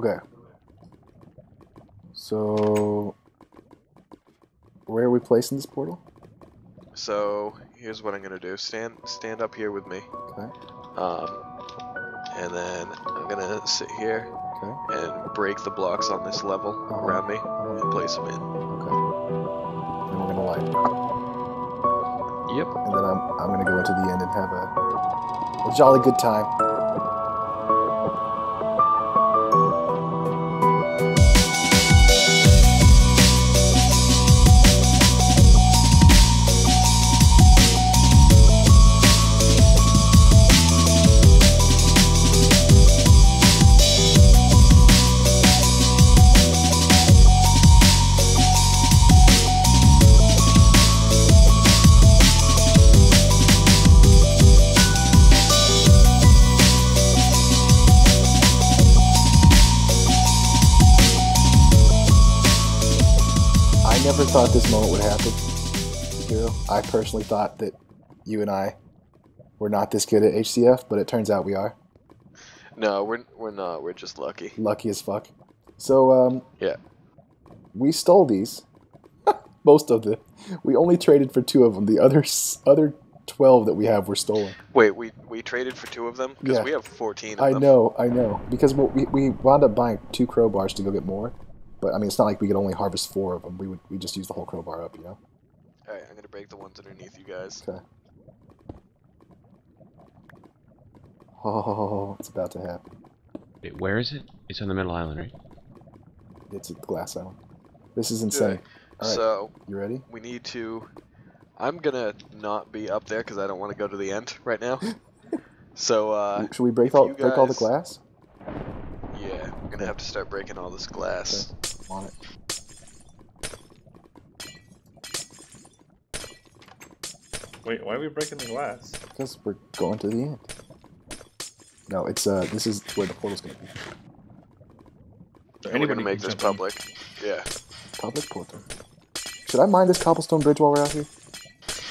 Okay. So, where are we placing this portal? So here's what I'm gonna do. Stand stand up here with me. Okay. Um, and then I'm gonna sit here Okay. and break the blocks on this level Uh-huh. around me Uh-huh. and place them in. Okay. And we're gonna light. Yep. And then I'm I'm gonna go into the end and have a, a jolly good time. Thought this moment would happen. Hiro. I personally thought that you and I were not this good at HCF, but it turns out we are. No, we're we're not. We're just lucky. Lucky as fuck. So, um, Yeah. we stole these. Most of the, We only traded for two of them. The other other twelve that we have were stolen. Wait, we we traded for two of them because Yeah. we have 14 of I them. know, I know. Because we we wound up buying two crowbars to go get more. But I mean, it's not like we could only harvest four of them. We would we just use the whole crowbar up, you know. All right, I'm gonna break the ones underneath you guys. Okay. Oh, it's about to happen. Wait, where is it? It's on the middle island, right? It's a glass island. This is insane. All right. So You ready? we need to. I'm gonna not be up there because I don't want to go to the end right now. so uh, Should we break all you break all the glass? yeah, we're gonna have to start breaking all this glass. I'm on it. Wait, why are we breaking the glass? Because we're going to the end. No, it's uh, this is where the portal's gonna be. So And we're gonna anybody make this jump in. public. Yeah. Public portal. Should I mine this cobblestone bridge while we're out here?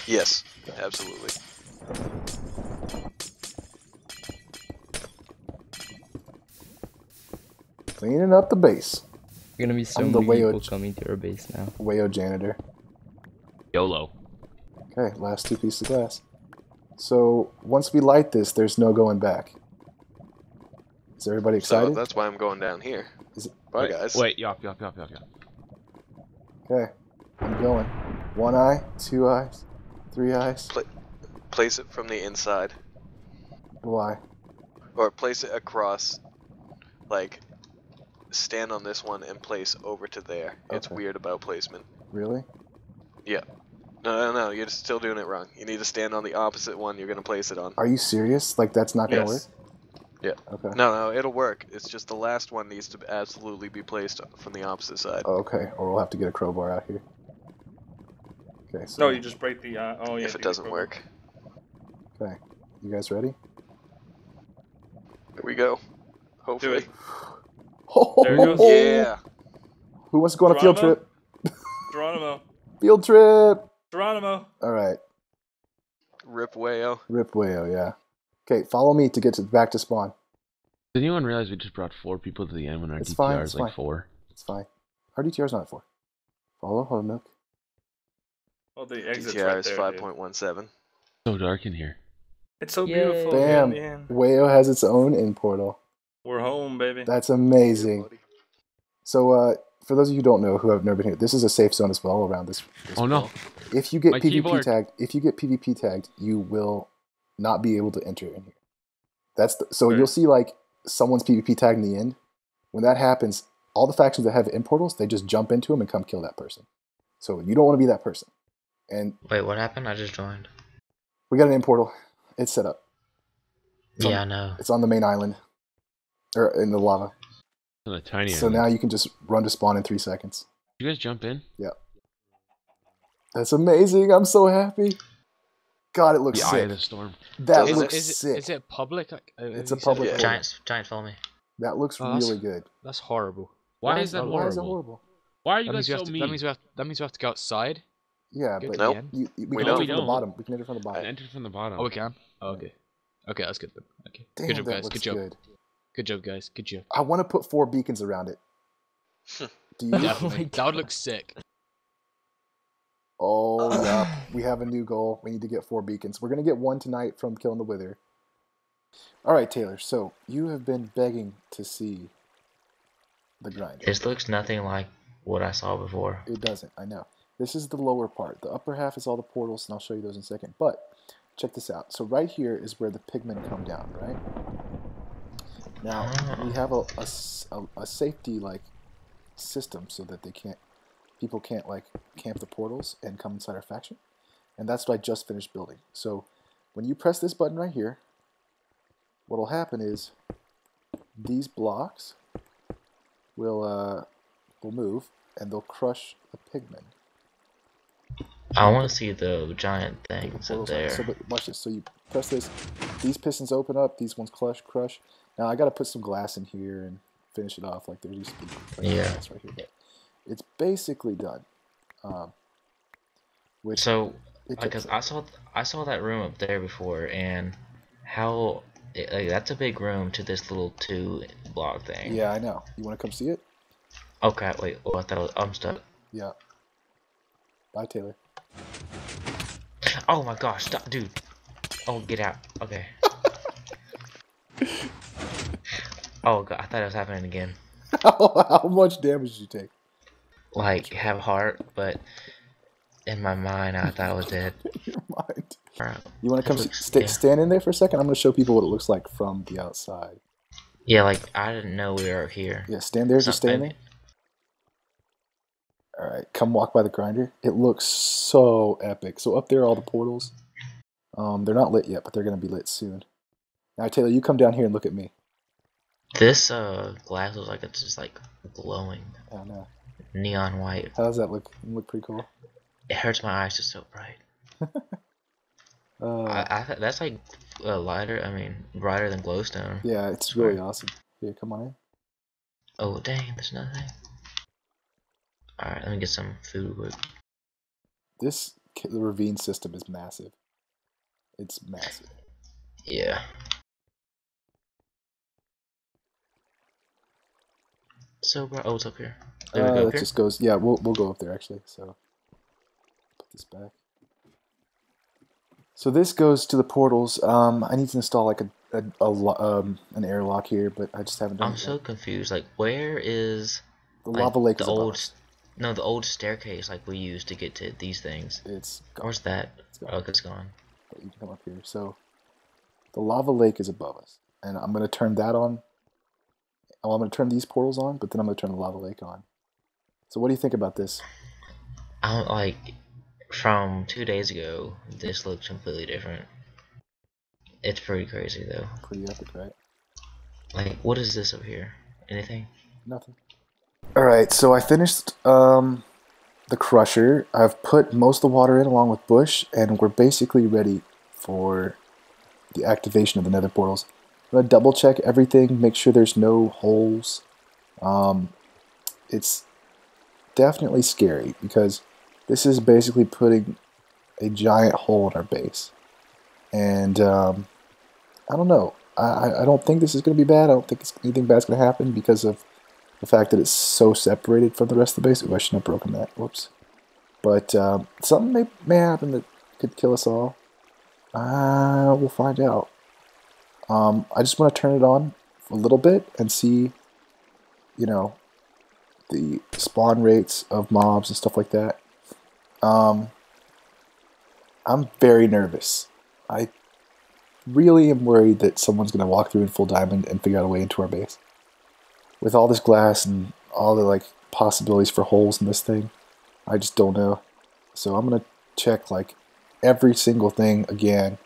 Yes. Absolutely. Cleaning up the base. You're gonna be so I'm the many people Wayo- coming to our base now. Wayo janitor. YOLO. Okay, last two pieces of glass. So once we light this, there's no going back. Is everybody So excited? that's why I'm going down here. Is it- Bye, wait, guys. Wait, yop, yop, yop, yop, yop. Okay, I'm going. One eye, two eyes, three eyes. Place it from the inside, Why? or place it across. Like, stand on this one and place over to there. It's weird about placement. Really? Yeah. No, no, no. You're still doing it wrong. You need to stand on the opposite one. You're gonna place it on. Are you serious? Like that's not gonna Yes. Yeah. Okay. No, no, it'll work. It's just the last one needs to absolutely be placed from the opposite side. Oh, okay. Or we'll have to get a crowbar out here. Okay. So No, you just break the. Uh, oh yeah. if it doesn't work, Okay. You guys ready? here we go. Hopefully. it. There it goes. Oh. Yeah. Who wants to go on a field trip? Geronimo. Field trip. Geronimo. All right. Rip Wayo. Rip Wayo, yeah. Okay, follow me to get to back to spawn. Did anyone realize we just brought four people to the end when our It's DTR fine, is like fine. four? It's fine. Our DTR is not at four. Follow Hodnook. Oh, the exit's DTR right is there. five dude. point one seven. So dark in here. It's so Yay. beautiful. Bam. Man. Wayo has its own end portal. We're home, baby. That's amazing. So, uh, for those of you who don't know who have never been here, this is a safe zone as well around this. this Oh no. portal. If you get My PvP keyboard. tagged, if you get PvP tagged, you will not be able to enter in here. That's the, so Right. you'll see like someone's PvP tag in the end. When that happens, all the factions that have end portals, they just jump into them and come kill that person. So you don't want to be that person. And Wait, what happened? I just joined. we got an end portal. It's set up. It's on- Yeah, I know. It's on the main island, or in the lava. On a tiny So island. now you can just run to spawn in three seconds. you guys jump in? Yeah. That's amazing. I'm so happy. God, it looks The eye sick. of the storm. That looks is, sick. It, is it public? Like, uh, It's a public it- portal. Giants, Giants, follow me. that looks Oh, really good. That's horrible. Why, is that Why horrible? is that horrible? Why are you That guys we so to, mean? that means we have that means we have to go outside. Yeah, Get but to Nope. the you, we, We can don't. enter We from the bottom. We can enter from the I bottom. entered from the bottom. Oh, we can. Oh, okay. Okay, that's good then. Okay. Damn, good job, guys. Good job. good. Good job, guys. Good job. I want to put four beacons around it. Do you? Definitely. Oh that would look sick. Oh, yeah. We have a new goal. We need to get four beacons. We're going to get one tonight from Killing the Wither. All right, Taylor. So you have been begging to see the grinder. This looks nothing like what I saw before. It doesn't. I know. This is the lower part. The upper half is all the portals, and I'll show you those in a second. But check this out. So right here is where the pigmen come down, right? Now we have a a safety like system so that they can't people can't like camp the portals and come inside our faction, and that's what I just finished building. So when you press this button right here, what'll happen is these blocks will uh, will move and they'll crush the pigmen. I want to see the giant things up there. So, but watch this. So you press this. These pistons open up. These ones crush, crush. Now I got to put some glass in here and finish it off. Like there used to be Yeah. glass right here, but it's basically done. Um, which So, because I saw I saw that room up there before, and how like, that's a big room to this little two block thing. yeah, I know. You want to come see it? Okay! Wait. Oh, That was, I'm stuck. Yeah. Bye, Taylor. Oh my gosh! Stop, dude. Oh, get out. Okay. oh god! I thought it was happening again. How much damage did you take? Like have heart, but in my mind I thought I was dead. Your mind. Alright. You want to come looks- sta yeah. stand in there for a second? I'm going to show people what it looks like from the outside. Yeah, like I didn't know we were here. Yeah, stand there. So, Just stand maybe- there. All right, come walk by the grinder. It looks so epic. So up there, are all the portals. Um, they're not lit yet, but they're gonna be lit soon. Now, Taylor, you come down here and look at me. This uh glass looks like it's just like glowing, I don't know. neon white. How does that look? Look pretty cool. It hurts my eyes. It's so bright. Uh, I, I that's like uh, lighter. I mean, brighter than glowstone. yeah, it's really awesome. Here, come on in. Oh dang, there's nothing. All right, let me get some food. This the ravine system is massive. It's massive. Yeah. So, bro, oh, it's up here. There we Uh, go. it just goes. Yeah, we'll we'll go up there actually. So put this back. So this goes to the portals. Um, I need to install like a, a, a um an airlock here, but I just haven't done I'm so yet. confused. Like, where is The like, lava lake the old? No, the old staircase like we used to get to these things. It's gone. Where's that? It's gone. Oh, it's gone. But you can come up here. So the lava lake is above us, and I'm gonna turn that on. Oh, I'm gonna turn these portals on, but then I'm gonna turn the lava lake on. So what do you think about this? I don't like from two days ago. This looks completely different. It's pretty crazy though. Pretty epic, right? Like, what is this over here? Anything? Nothing. All right, so I finished um, the crusher. I've put most of the water in along with bush, and we're basically ready for the activation of the nether portals. I'm gonna double check everything, make sure there's no holes. Um, it's definitely scary because this is basically putting a giant hole in our base, and um, I don't know. I, I- don't think this is going to be bad. I don't think anything bad's going to happen because of the fact that it's so separated from the rest of the base. Ooh, I shouldn't have broken that. Whoops. But um, something may, may happen that could kill us all. Uh, we'll find out. Um, I just want to turn it on a little bit and see, you know, the spawn rates of mobs and stuff like that. Um, I'm very nervous. I really am worried that someone's going to walk through in full diamond and figure out a way into our base. With all this glass and all the like possibilities for holes in this thing, I just don't know. So I'm going to check like every single thing again,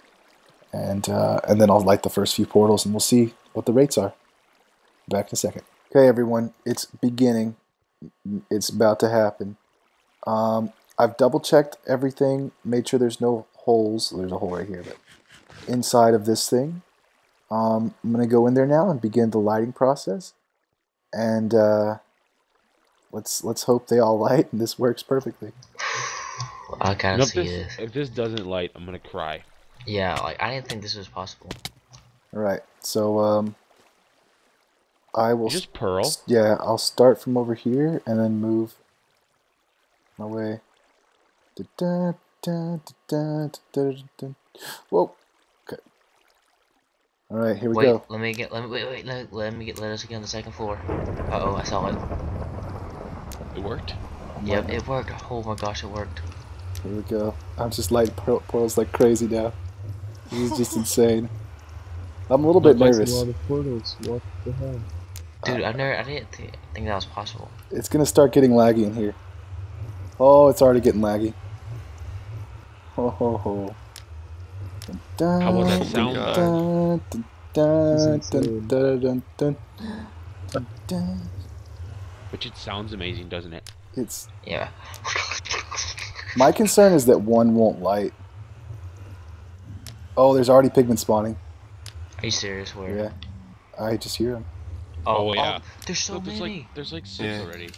and uh, and then I'll light the first few portals and we'll see what the rates are. Back in a second. Okay, everyone, it's beginning. It's about to happen. Um, I've double checked everything, made sure there's no holes. There's a hole right here, but inside of this thing. Um, I'm gonna go in there now and begin the lighting process, and uh, let's let's hope they all light and this works perfectly. I gotta You know, if, see this, this. if this doesn't light, I'm gonna cry. Yeah, like I didn't think this was possible. All right, so um, I will. Just Pearl. Yeah, I'll start from over here and then move my way. Da, da, da, da, da, da, da, da. Whoa. Okay. All right, here we wait, go. let me get. Let me wait. Wait. Let, let me get. Let us get on the second floor. Uh oh, I saw it. It worked. Yep, it worked. Oh my gosh, it worked. Here we go. I'm just lighting portals like crazy now. This is just insane. I'm a little bit nervous. A lot of portals. What the hell? Dude, I never. I didn't th think that was possible. It's gonna start getting laggy in here. Oh, it's already getting laggy. Ho ho ho. Dun, How about that sound. Which it sounds amazing, doesn't it? It's Yeah. my concern is that one won't light. Oh, there's already pigmen spawning. Are you serious? Where? Yeah, I just hear them. Oh, Oh, yeah. Oh, there's so Look, there's many. like there's like six Yeah. already.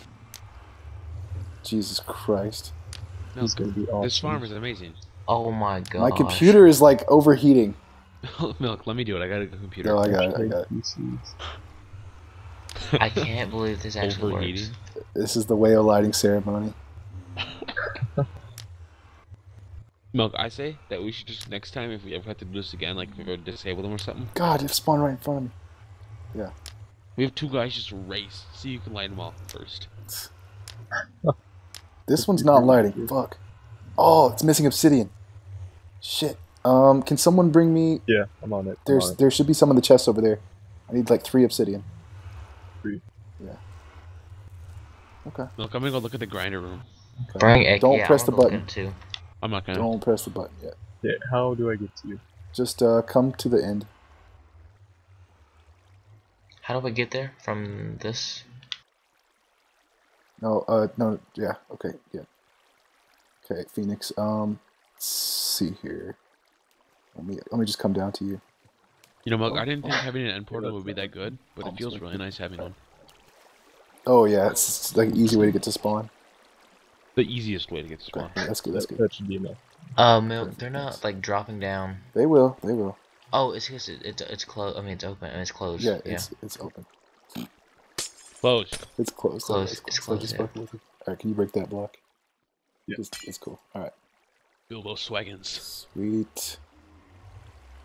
Jesus Christ. Milk. It's gonna be awesome. This farm is amazing. Oh my god. My computer is like overheating. Oh, Milk, let me do it. I got a computer. No, I got it. I got it. I can't believe this actually works. This is the whale lighting ceremony. Milk, I say that we should just next time if we ever have to do this again, like if we ever disable them or something, God, it spawned right in front of me. Yeah. We have two guys just race. See who can light them all first. This one's not lighting. Fuck. Oh, it's missing obsidian. Shit. Um, can someone bring me? Yeah, I'm on it. There's on it. there should be some in the chest over there. I need like three obsidian. Three. Yeah. Okay. Milk, I'm gonna go look at the grinder room. okay. Bring it. Don't yeah, press the button. Too. I'm not gonna. Don't press the button yet. Yeah, how do I get to you? Just uh, come to the end. How do I get there from this? No, uh, no, yeah, okay, yeah. Okay, Phoenix. Um, let's see here. Let me let me just come down to you. You know, Milk, I didn't think having an end portal would be that good, but it feels really nice having one. Oh yeah, it's, it's like an easy way to get to spawn. The easiest way to get to spawn. yeah, that's good. That's That, good. that should be enough. Uh, milk. They're not like dropping down. They will. They will. Oh, it's because it, it's it's closed. I mean, it's open and it's closed. Yeah, it's it's open. Closed. It's closed. Closed, Alright, it's so closed, just yeah. fucking with it. Alright, can you break that block? Yeah. Just, it's cool. Alright. Bilbo Swaggins. Sweet.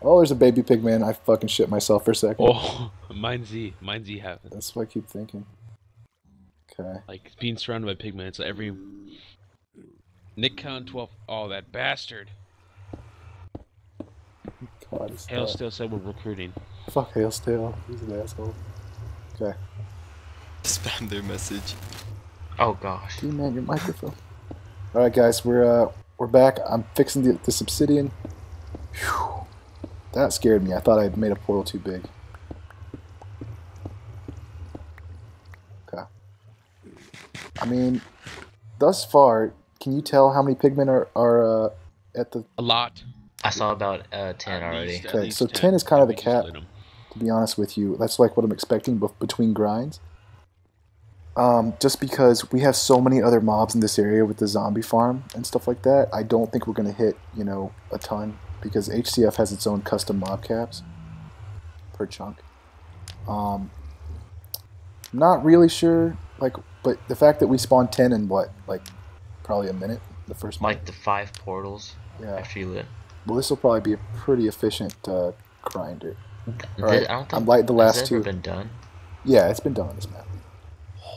Oh, there's a baby pig man. I fucking shit myself for a second. Oh, MineZ. Mine Z happens. That's what I keep thinking. Okay. Like being surrounded by pigmen. It's like every Nick Con 12. Oh, that bastard. God, it's, Hale still said we're recruiting. fuck Hailstale. He's an asshole. Okay. Spam their message. Oh gosh. Can you man your microphone? Alright guys, we're uh we're back. I'm fixing the, this obsidian. Phew. That scared me. I thought I had made a portal too big. Okay. I mean, thus far, can you tell how many pigmen are, are uh, at the A lot. I saw about uh ten At already. least- Okay, so 10 is kind of the cap. to be honest with you. That's like what I'm expecting between grinds. Um, just because we have so many other mobs in this area with the zombie farm and stuff like that, I don't think we're gonna hit you know a ton because HCF has its own custom mob caps per chunk. Um, not really sure, like, but the fact that we spawned ten in what, like, probably a minute, the first Like the five portals yeah. after you lit. Well, this will probably be a pretty efficient uh, grinder. Alright, I don't think I'm like the last two. been done. Yeah, it's been done on this map.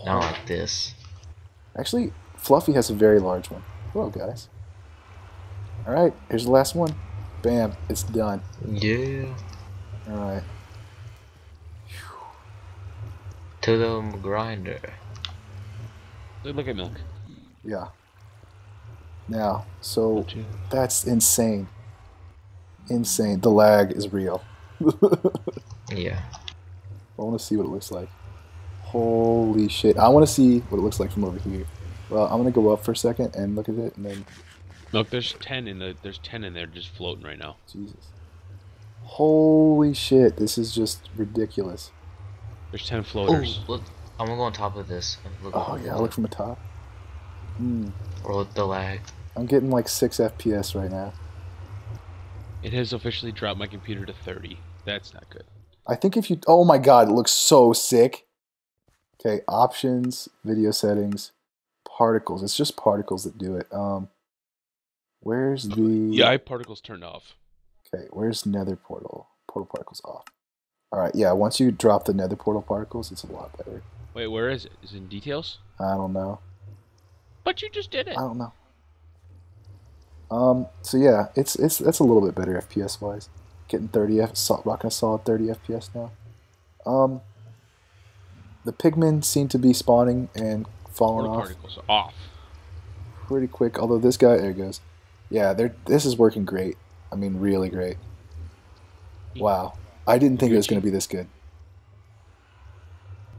Not like this. Actually, Fluffy has a very large one. Hello, guys. All right, here's the last one. Bam, it's done. Yeah. All right. To the grinder. Look look at milk. Yeah. Now, so that's insane. Insane. The lag is real. Yeah. I want to see what it looks like. Holy shit. I want to see what it looks like from over here. Well, I'm going to go up for a second and look at it, and then, Look, there's ten in the there's ten in there just floating right now. Jesus. Holy shit, this is just ridiculous. There's 10 floaters. look! I'm gonna go on top of this. and Look, Oh, yeah, look from the top. Hmm. Or look the lag. I'm getting like 6 FPS right now. It has officially dropped my computer to 30. That's not good. I think if you oh my god, it looks so sick. Okay, options, video settings, particles. It's just particles that do it. Um where's the Yeah, I particles turned off. Okay, where's nether portal? Portal particles off. Alright, yeah, once you drop the nether portal particles, it's a lot better. Wait, where is it? Is it in details? I don't know. But you just did it. I don't know. Um, so yeah, it's it's it's a little bit better FPS wise. Getting 30 F, rocking a solid 30 FPS now. Um, the pigmen seem to be spawning and falling off particles off. pretty quick. Although this guy, there he goes. Yeah, they're this is working great. I mean, really great. Wow, I didn't think it was going to be this good.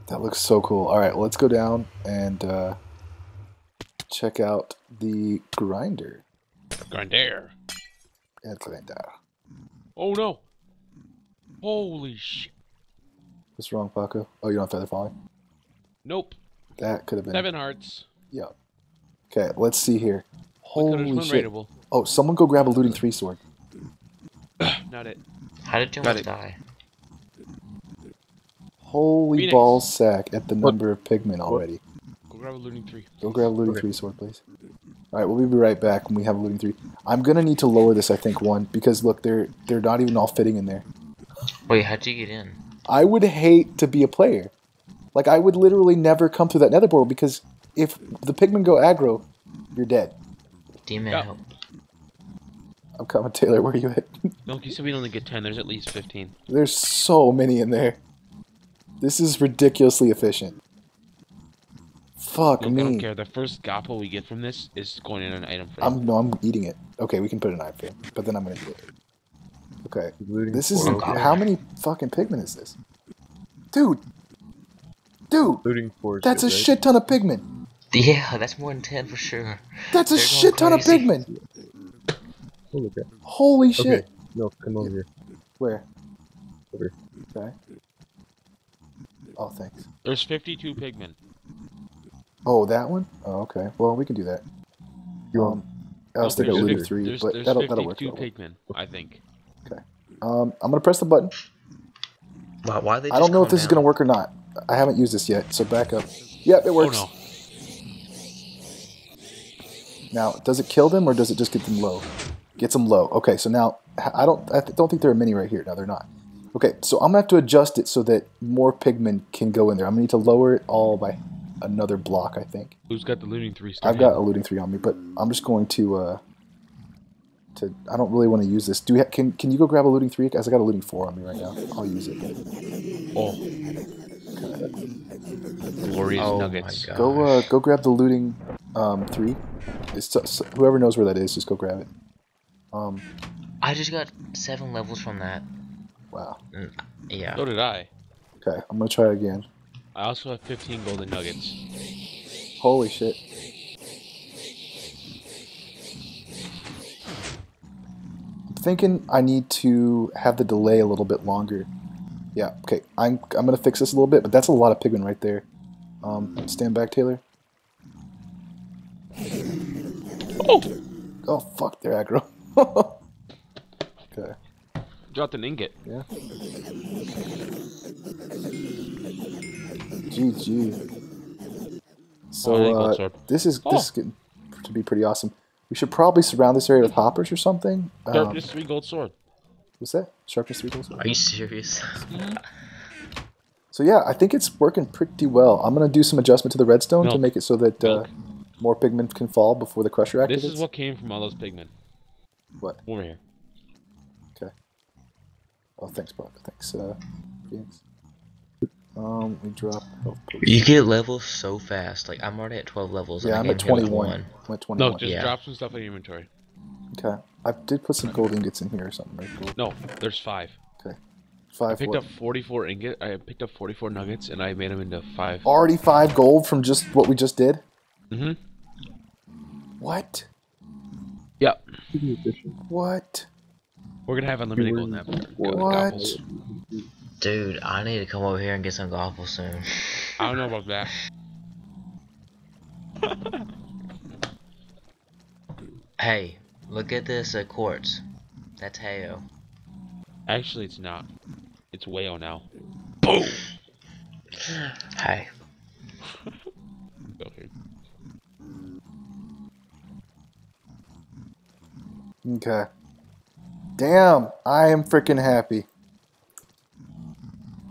That looks so cool. All right, well, let's go down and uh, check out the grinder. Grinder. El grinder. Oh no. Holy shit. What's wrong, Paco? Oh, you don't have feather falling. Nope. That could have been. Seven hearts. Yeah. Okay, let's see here. Holy shit! unrateable. Oh, someone go grab a looting three sword. Not it. How did you Got almost it. die? Holy Phoenix. ball sack at the What? number of pigmen already. Go grab a looting three. Go grab a looting Okay. three sword, please. All right, we'll be right back when we have a looting three. I'm gonna need to lower this, I think, one because look, they're they're not even all fitting in there. Wait, how'd you get in? I would hate to be a player. Like I would literally never come through that nether portal because if the pigmen go aggro, you're dead. Demon Yeah. help. I'm coming, Taylor. Where are you at? No, you said we only get ten. There's at least fifteen. There's so many in there. This is ridiculously efficient. Fuck Look, I don't care. The first gopple we get from this is going in an item frame. I'm no, I'm eating it. Okay, we can put an eye frame, but then I'm gonna eat it. Okay, this is for- Okay. how many fucking pigmen is this, dude? Dude, Looting for that's a right? shit ton of pigmen. Yeah, that's more than 10 for sure. That's a They're going shit ton of crazy. pigmen. Oh, look. Holy shit! Okay, no, come over here. Where? Over. Okay. Oh, thanks. There's 52 pigmen. Oh, that one? Oh, okay. Well, we can do that. You Um, want? I was No, thinking there's looting fif- three, there's, but there's that'll 52 that'll work. That'll work. pigmen, I think. Um, I'm gonna press the button. Why, why they I don't know if this is gonna work or not. I haven't used this yet, so back up. Yep, it works. Oh no. Now, does it kill them or does it just get them low? Gets them low. Okay, so now I don't I don't think there are many right here. No, they're not. Okay, so I'm gonna have to adjust it so that more pigmen can go in there. I'm gonna need to lower it all by another block. I think. Who's got the looting three? Start I've got a looting three on me, but I'm just going to uh to. I don't really want to use this. Do we ha- can can you go grab a looting three? As I got a looting four on me right now. I'll use it. Oh. Glorious Oh nuggets. my god. Go uh go grab the looting um three. It's so, whoever knows where that is, just go grab it. Um. I just got 7 levels from that. Wow. Yeah. So did I. Okay, I'm gonna try again. I also have 15 golden nuggets. Holy shit. Thinking I need to have the delay a little bit longer. Yeah, okay. I'm I'm gonna fix this a little bit, but that's a lot of pigmen right there. Um, stand back, Taylor. Oh! Oh fuck, they're aggro. okay. Dropped an ingot. Yeah. GG. Oh, So uh, this is Oh. this is getting to be pretty awesome. We should probably surround this area with hoppers or something. Um, three gold sword. what's that? Sharpness three goals. Are you serious? So yeah, I think it's working pretty well. I'm gonna do some adjustment to the redstone to make it so that uh, more pigmen can fall before the crusher activates. This is what came from all those pigmen. What? Over here. Okay. Oh, thanks, Bob. Thanks, uh, Phoenix. Um, we drop. health. You get levels so fast. Like, I'm already at 12 levels. and Yeah, I I'm at 21. I'm at 21. No, just Yeah. drop some stuff in your inventory. Okay. I did put some gold ingots in here or something, right? Gold. No, there's five. I Five. I picked what? up 44 ingot. I picked up 44 nuggets, and I made them into five. Already five gold from just what we just did. Mm-hmm. What? Yep. What? We're gonna have unlimited gold now. What? Dude, I need to come over here and get some gospel soon. I don't know about that. Hey, look at this uh, quartz. That's Hayo. Actually, it's not. It's Wayo now. Boom. Hi. Okay. Okay. Damn, I am freaking happy.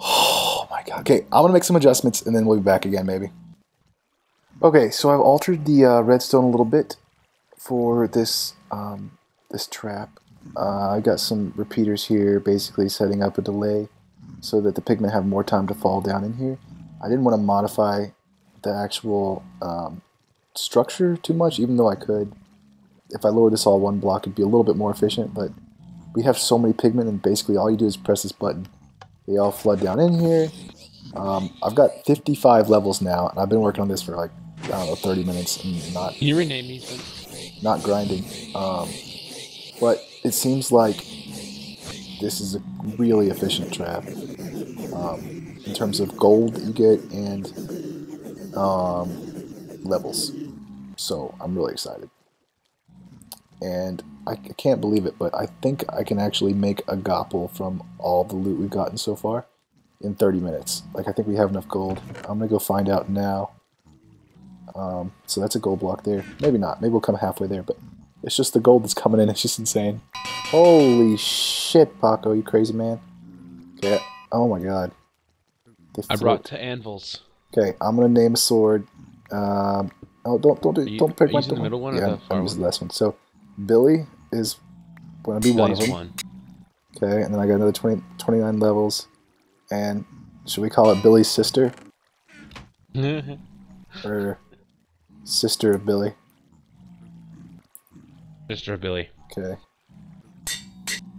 Oh my god. Okay, I'm gonna make some adjustments and then we'll be back again, maybe. Okay, so I've altered the uh, redstone a little bit for this um, this trap. Uh, I got some repeaters here, basically setting up a delay so that the pigmen have more time to fall down in here. I didn't want to modify the actual um, structure too much, even though I could if I lowered this all one block, it'd be a little bit more efficient, but we have so many pigmen, and basically all you do is press this button. They all flood down in here. Um, I've got 55 levels now, and I've been working on this for like, I don't know, 30 minutes and not, you rename me? Not grinding. Um, but it seems like this is a really efficient trap um, in terms of gold that you get and um, levels. So I'm really excited and I, I can't believe it, but I think I can actually make a gopple from all the loot we've gotten so far in 30 minutes. Like, I think we have enough gold. I'm gonna go find out now. Um, so that's a gold block there. Maybe not. Maybe we'll come halfway there, but it's just the gold that's coming in. It's just insane. Holy shit, Paco, you crazy man. Okay. Oh my god. They I brought to anvils. Okay, I'm gonna name a sword. Um, oh, don't don't do, don't pick are my the middle one or Yeah, the I'm far one? the last one. So, Billy is gonna be one of them. one. Okay, and then I got another 20, 29 levels, and should we call it Billy's sister or sister of Billy? Sister of Billy. Okay.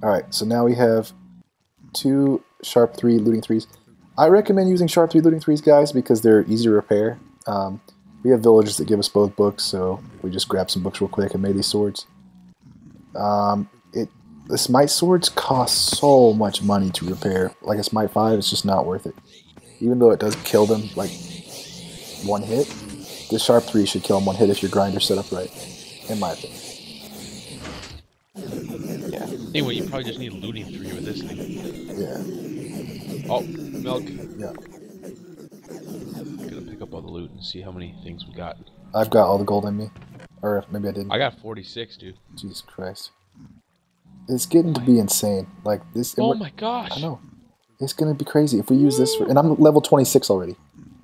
All right, so now we have two sharp three looting threes. I recommend using sharp three looting threes, guys, because they're easy to repair. Um, we have villagers that give us both books, so we just grabbed some books real quick and made these swords. Um, the smite swords cost so much money to repair. Like a smite five, it's just not worth it. Even though it does kill them like one hit, the sharp three should kill them one hit if your grinder's set up right, in my opinion. Yeah. Anyway, you probably just need looting three with this thing. Yeah. Oh, milk. Yeah. Gonna pick up all the loot and see how many things we got. I've got all the gold in me. Or maybe I didn't. I got 46, dude. Jesus Christ. It's getting to be insane. Like this. Oh my gosh. I know. It's gonna be crazy if we use this. For, and I'm level 26 already.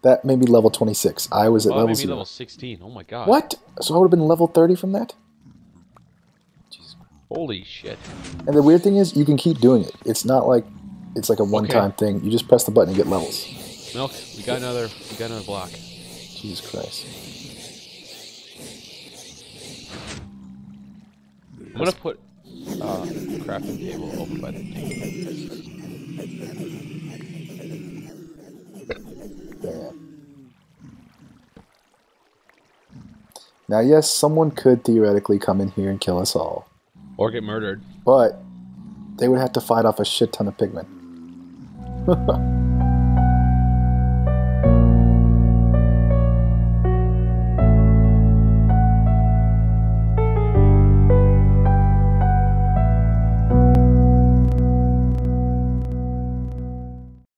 That made me level 26. I was at Oh, level made me zero. level 16. Oh my god. What? So I would have been level 30 from that. Jesus. Holy shit. And the weird thing is, you can keep doing it. It's not like it's like a one-time thing. You just press the button and get levels. Milk, we got another we got another block. Jesus Christ. I'm gonna put uh crafting table over by the thing. Now, yes, someone could theoretically come in here and kill us all. Or get murdered. But they would have to fight off a shit ton of pigmen.